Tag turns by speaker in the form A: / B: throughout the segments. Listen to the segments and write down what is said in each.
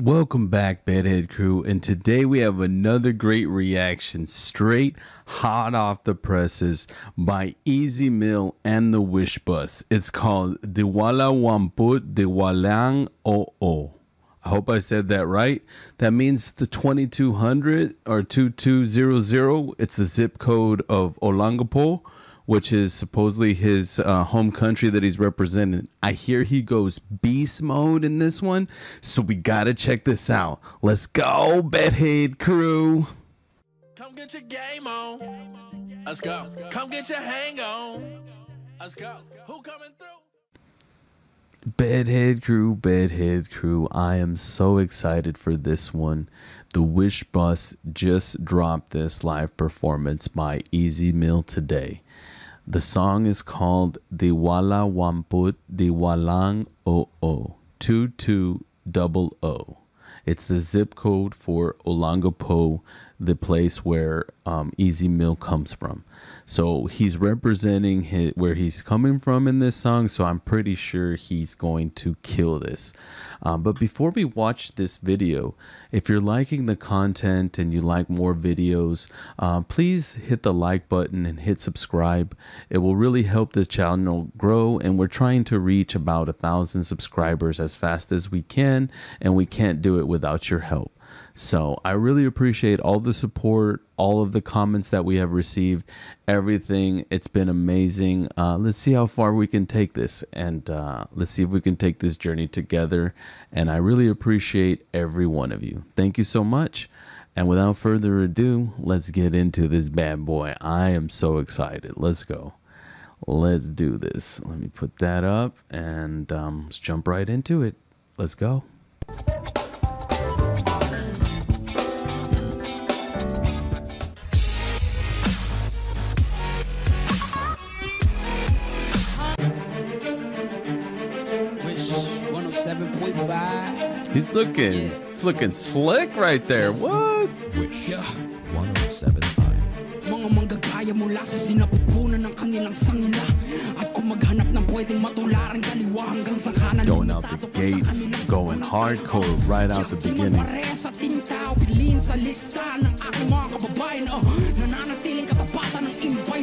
A: Welcome back, Bedhead Crew, and today we have another great reaction straight hot off the presses by Ez Mil and the Wish Bus. It's called Diwala Wamput Diwalang O. I hope I said that right. That means the 2200 or 2200. It's the zip code of Olongapo which is supposedly his uh, home country that he's representing. I hear he goes beast mode in this one, so we gotta check this out. Let's go, Bedhead crew. Come get your game on. Let's go. Come get your hang on. Let's go. Who coming through? Bedhead crew, bedhead crew. I am so excited for this one. The Wish Bus just dropped this live performance by Ez Mil today. The song is called The Wala Wamput The Walang O O 2200. It's the zip code for Olongapo, the place where um, Ez Mil comes from. So he's representing his, where he's coming from in this song. So I'm pretty sure he's going to kill this. Um, but before we watch this video, if you're liking the content and you like more videos, uh, please hit the like button and hit subscribe. It will really help the channel grow. And we're trying to reach about a thousand subscribers as fast as we can. And we can't do it without your help. So I really appreciate all the support, all of the comments that we have received, everything. It's been amazing. Uh, let's see how far we can take this, and uh, let's see if we can take this journey together. And I really appreciate every one of you. Thank you so much. And without further ado, let's get into this bad boy. I am so excited. Let's go. Let's do this. Let me put that up and um, let's jump right into it. Let's go. He's looking, yeah. looking slick right there. What? Wish 1075. Mga manggagaya mula sa sinapupunan ng kanilang sangina At kung maghanap ng pwedeng matularan kaliwa hanggang sa kanan Going out the gates, going hardcore right out the beginning sa tintaw, bilin sa lista ng aking mga kababayan oh, Nananatiling katapatan ng impay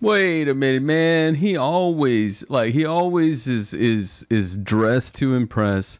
A: Wait a minute, man. He always like he always is is is dressed to impress.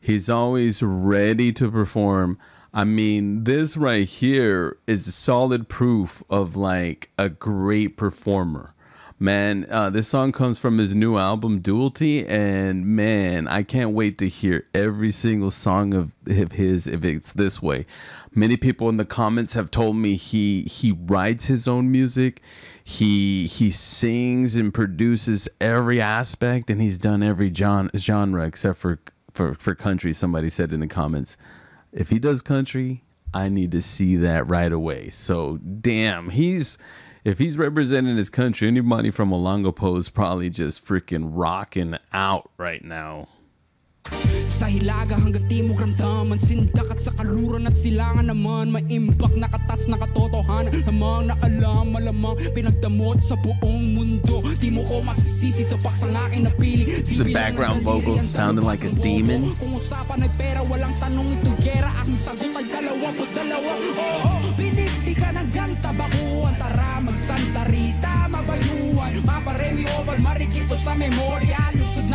A: He's always ready to perform. I mean, this right here is solid proof of like a great performer. Man, uh, this song comes from his new album Duality, and man, I can't wait to hear every single song of, his if it's this way. Many people in the comments have told me he he writes his own music he he sings and produces every aspect, and he's done every genre except for for for country. Somebody said in the comments, if he does country, I need to see that right away. So damn, he's if he's representing his country, anybody from Olongapo is probably just freaking rocking out right now. Sa hilaga hanggang timog ramdaman Sindak at sa kaluran at silangan naman May impact na katas na katotohanan. Namang naalam malamang Pinagdamot sa buong mundo. Di mo ko masisisi sa paksang aking napili. The background vocals sounded like a demon. Kung usapan ay pera walang tanong itong gera. Aking sagot ay dalawa po dalawa. Oo, oh, binigti ka ng ganta Bakuan, tara magsanta rita Mabayuan, maparemi oval Marikito sa memorya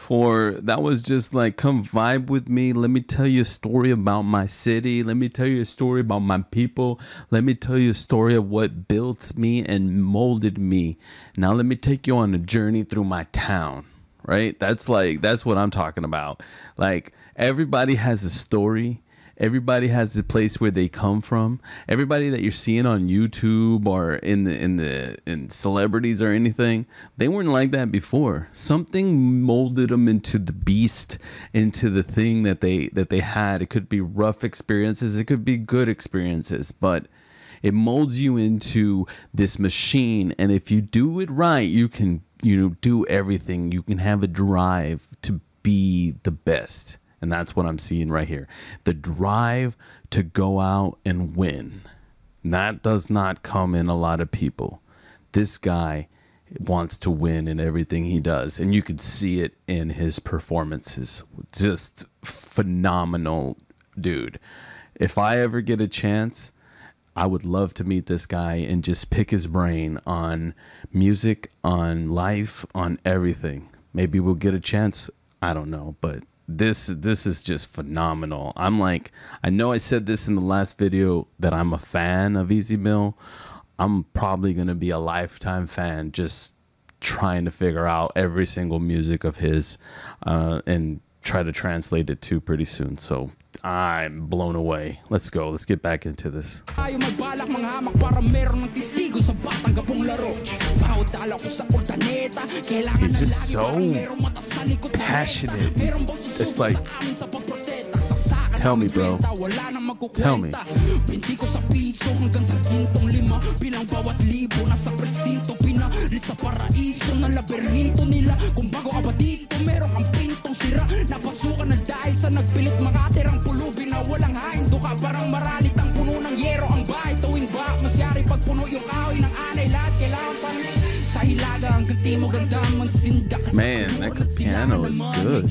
A: for that was just like come vibe with me. Let me tell you a story about my city. Let me tell you a story about my people. Let me tell you a story of what built me and molded me. Now let me take you on a journey through my town right? That's like that's what i'm talking about. Like everybody has a story everybody has the place where they come from. Everybody that you're seeing on YouTube or in the in the in celebrities or anything, they weren't like that before. Something molded them into the beast, into the thing that they that they had. It could be rough experiences, it could be good experiences, but it molds you into this machine and if you do it right, you can you know do everything. You can have a drive to be the best. And that's what I'm seeing right here. The drive to go out and win. That does not come in a lot of people. This guy wants to win in everything he does. And you can see it in his performances. Just phenomenal dude. If I ever get a chance, I would love to meet this guy and just pick his brain on music, on life, on everything. Maybe we'll get a chance. I don't know, but this this is just phenomenal. I'm like, I know I said this in the last video that I'm a fan of Ez Mil. I'm probably gonna be a lifetime fan, just trying to figure out every single music of his, uh, and try to translate it too pretty soon. So I'm blown away. Let's go. Let's get back into this. It's just so passionate. It's like Tell me, bro. Tell me. sa piso hanggang sa gintong lima. Bilang bawat libo nasa presinto Pinalis sa paraiso na laberinto nila. Kung bago ka ba dito meron kang pintong sira. Napasukan na dahil sa nagpilit makatirang pulubi Na walang haing duka parang maralit ang puno ng yero. Ang bahay tuwing ba masyari pagpuno yung kahoy ng anay. Lahat kailangan pang sa hilaga hanggang timog ang damang sinda Man, that piano is good.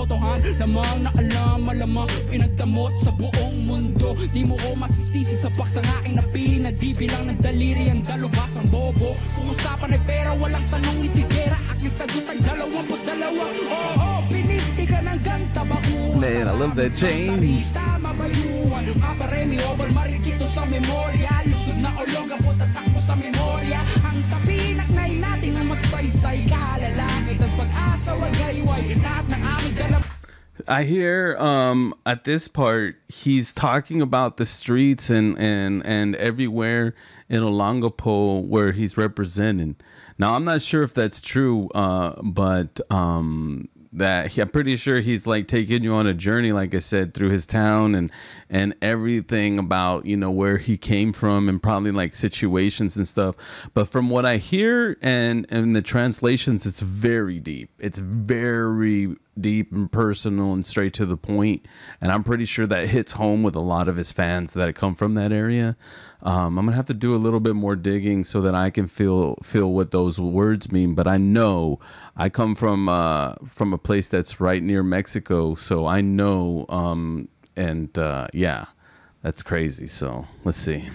A: Nakatotohan Lamang na alam malamang pinagdamot sa buong mundo. Di mo ko masisisi sa paksangaing napili na di bilang ng daliri ang dalubas ang bobo. Kung usapan ay pera walang tanong itigera Aking sagot ay dalawang po dalawa. Oo, oh, oh, piniti ka ng ganta bakuhan Man, I love that change. Mabayuan, aparemi over marikito sa memorya. Lusod na olong po tatakbo sa memorya. Ang tapinak na natin ang magsaysay. Kalalaki, tas pag-asa wagayway I hear um, at this part he's talking about the streets and and and everywhere in Olongapo where he's representing. Now I'm not sure if that's true, uh, but um, that he, I'm pretty sure he's like taking you on a journey, like I said, through his town and and everything about you know where he came from and probably like situations and stuff. But from what I hear and and the translations, it's very deep. It's very deep and personal and straight to the point. And I'm pretty sure that hits home with a lot of his fans that come from that area. Um, I'm gonna have to do a little bit more digging so that I can feel feel what those words mean. But I know I come from uh, from a place that's right near Mexico, so I know. Um, and uh, yeah, that's crazy. So let's see.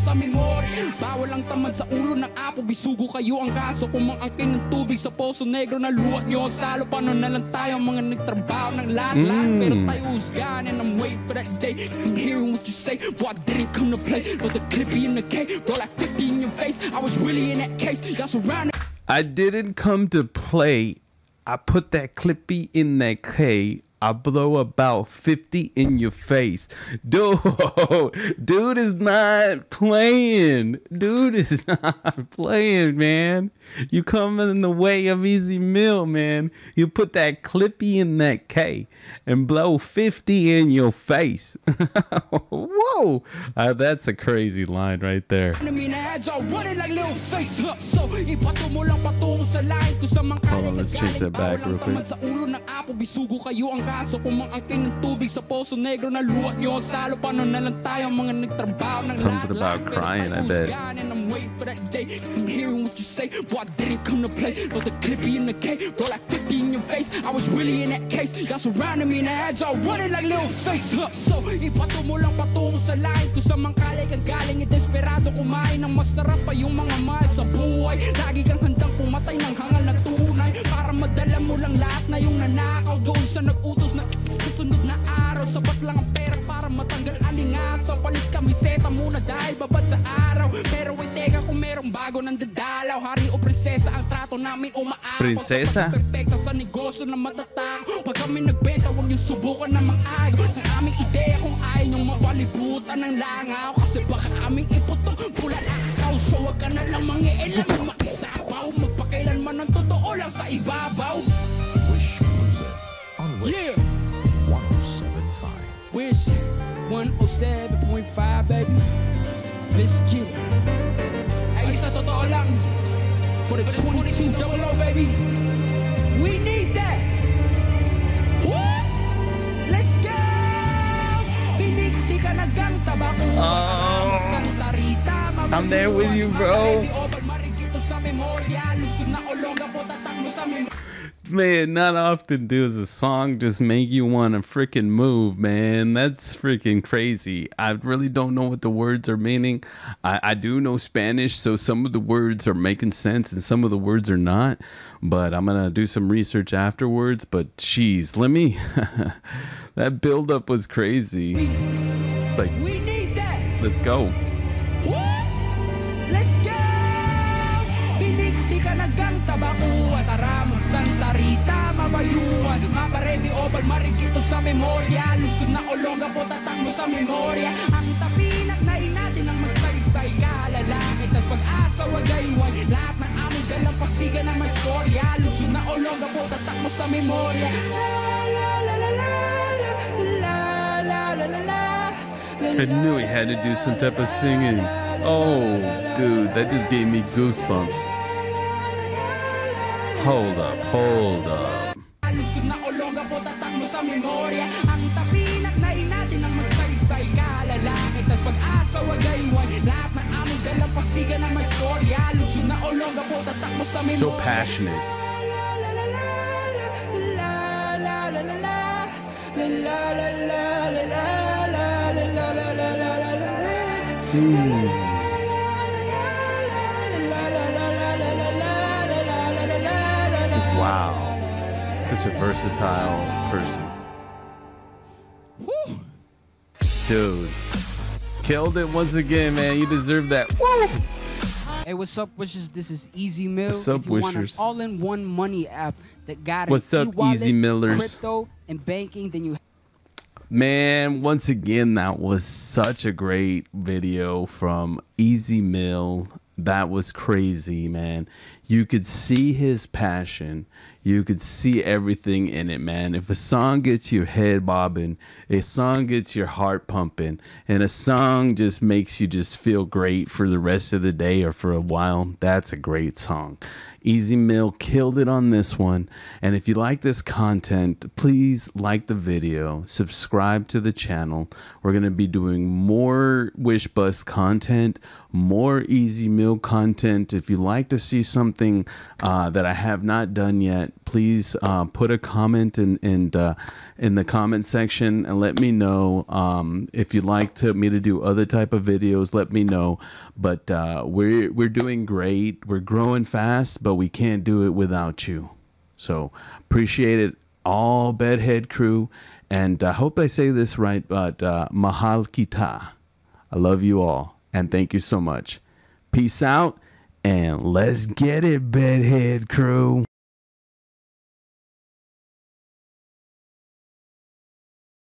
A: sa memorya. Bawal ang tamad sa ulo ng apo. Bisugo kayo ang kaso. Kung ng tubig sa poso negro na luwat nyo Salo na lang tayo mga nagtrabaho ng lahat-lahat? Mm. Pero tayo and I'm waiting for that day. Cause I'm hearing what you say. Boy I didn't come to play? But the clippy in the cake. Bro like 50 in your face. I was really in that case. Y'all surrounded I didn't come to play. I put that clippy in that K I blow about 50 in your face. Dude, dude is not playing. Dude is not playing, man. You come in the way of Ez Mil, man. You put that clippy in that K and blow 50 in your face. Whoa. Uh, that's a crazy line right there. Hold on, let's change that back real quick. Something about crying, I bet. I didn't come to play. But the clippy in the cake, bro, like 50 in your face. I was really in that case. Y'all surrounded me and I had y'all running like little face. Huh? So, ipato mo lang patungo sa lahin ko sa mangkalay kagaling. Desperado kumain ng masarap pa yung mga mahal sa buhay. Lagi kang handang pumatay ng hangal na tunay. Para madala mo
B: lang lahat na yung nanakaw Doon sa nag-utos na susunod na araw. Sapat lang ang pera para matanggal alingasaw Palit kami seta muna dahil babad sa araw. Pero wait teka kung merong bago nang dadalaw. Hari o prinsesa ang trato namin umaapaw
A: Prinsesa?
B: Sa perfecta sa negosyo na matatakaw Pag kami nagbenta huwag yung subukan na mang-agaw Ang aming ideya kung ayaw niyong mapalibutan ng langaw. Kasi baka aming iputong pulalakaw So wag ka na lang mangiilam makisapaw Magpakailanman ng totoo lang sa ibabaw
C: Wish Cruiser on oh Wish
B: Yeah.
C: 1075.
B: Wish 107.5 baby Let's get it Ay sa totoo lang For the 22 double O baby We need that What? Let's go Binig di ka tabako
A: Oh.
B: Santa Rita
A: I'm there with you, bro.
B: Oh,
A: Man, not often does a song just make you want to freaking move, man. That's freaking crazy. I really don't know what the words are meaning. I, I do know Spanish, so some of the words are making sense and some of the words are not. But I'm going to do some research afterwards. But jeez, let me. that buildup was crazy. It's like,
B: We need that
A: let's go.
B: Marikito sa na po sa Ang tapinak na natin ang magsaysay pag-asa Lahat ng na po sa la la la la la la la la la
A: I knew he had to do some type of singing. Oh, dude, that just gave me goosebumps. Hold up, hold up
B: sa Ang natin ang magsaysay pag-asa, wag Lahat ng aming may storya Luso na ulong sa
A: So passionate Hmm. Such a versatile person. Dude. Killed it once again, man. You deserve that. Woo!
B: Hey, what's up, Wishers? This is Ez Mil.
A: What's up,
B: if you want an
A: Wishers?
B: all-in-one money app that got
A: What's up,
B: e-wallet,
A: Easy Millers?
B: crypto, and banking, then you
A: Man, once again, that was such a great video from Ez Mil. That was crazy, man. You could see his passion. You could see everything in it, man. If a song gets your head bobbing, a song gets your heart pumping, and a song just makes you just feel great for the rest of the day or for a while, that's a great song. Ez Mil killed it on this one. And if you like this content, please like the video, subscribe to the channel. We're going to be doing more Wish Bus content, more Ez Mil content. If you like to see something uh, that I have not done yet, please uh, put a comment in, in, uh, in the comment section and let me know. Um, if you'd like to, me to do other type of videos, let me know. But uh, we're, we're doing great. We're growing fast, but we can't do it without you. So appreciate it, all Bedhead crew. And I hope I say this right, but uh, Mahal Kita. I love you all. And thank you so much. Peace out. And let's get it, Bedhead crew.